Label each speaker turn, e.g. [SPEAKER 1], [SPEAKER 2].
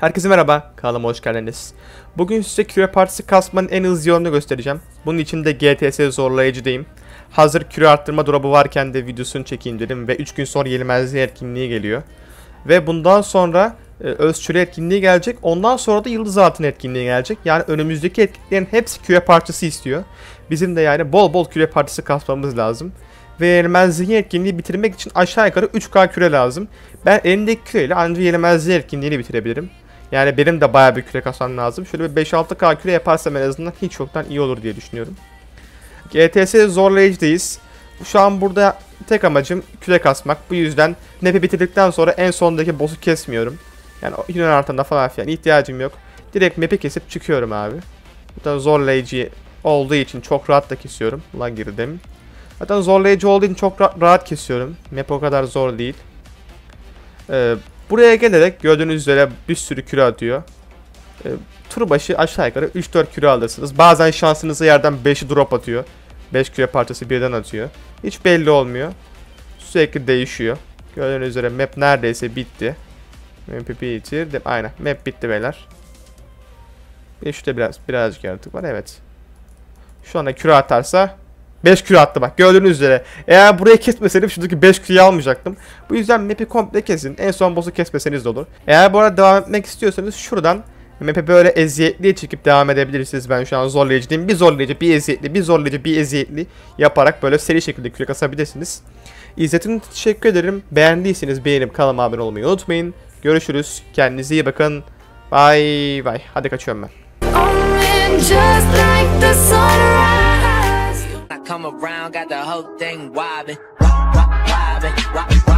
[SPEAKER 1] Herkese merhaba, kanalıma hoş geldiniz. Bugün size küre partisi kasmanın en hızlı yolunu göstereceğim. Bunun için de GTS zorlayıcıdayım. Hazır küre arttırma drop'u varken de videosunu çekeyim dedim ve 3 gün sonra yenilmezliği etkinliği geliyor. Ve bundan sonra e, Özçüre etkinliği gelecek. Ondan sonra da Yıldız Altın etkinliği gelecek. Yani önümüzdeki etkinliklerin hepsi küre parçası istiyor. Bizim de yani bol bol küre partisi kasmamız lazım. Ve yenilmezliği etkinliği bitirmek için aşağı yukarı 3K küre lazım. Ben elimdeki küreyle ancak yenilmezliği etkinliğini bitirebilirim. Yani benim de bayağı bir küre kasmam lazım. Şöyle bir 5-6K küre yaparsam en azından hiç yoktan iyi olur diye düşünüyorum. GTS zorlayıcıdayız. Şu an burada tek amacım küre kasmak. Bu yüzden nepi bitirdikten sonra en sondaki boss'u kesmiyorum. Yani Yunan artında falan filan ihtiyacım yok. Direkt map'i kesip çıkıyorum abi. Zaten zorlayıcı olduğu için çok rahat da kesiyorum. Lan girdim. Zaten zorlayıcı olduğu için çok ra- rahat kesiyorum. Map o kadar zor değil. Ee, buraya gelerek gördüğünüz üzere bir sürü küre atıyor. Ee, tur başı aşağı yukarı 3-4 küre alırsınız. Bazen şansınıza yerden 5'i drop atıyor. 5 küre parçası birden atıyor. Hiç belli olmuyor. Sürekli değişiyor. Gördüğünüz üzere map neredeyse bitti. Map'i bitirdim. Aynen map bitti beyler. Bir şurada biraz birazcık yaratık var evet. Şu anda küre atarsa 5 küre attı bak gördüğünüz üzere. Eğer burayı kesmeseydim şuradaki 5 küreyi almayacaktım. Bu yüzden map'i komple kesin. En son boss'u kesmeseniz de olur. Eğer bu arada devam etmek istiyorsanız şuradan map'i böyle eziyetli çekip devam edebilirsiniz. Ben şu an zorlayıcı değilim. Bir zorlayıcı, bir eziyetli, bir zorlayıcı, bir eziyetli yaparak böyle seri şekilde küre kasabilirsiniz. İzlediğiniz için teşekkür ederim. Beğendiyseniz beğenip kanalıma abone olmayı unutmayın. Görüşürüz. Kendinize iyi bakın. Bye bye. Hadi kaçıyorum ben.
[SPEAKER 2] come around, got the whole thing wobbin', wobbin', wobbin', wobbin'.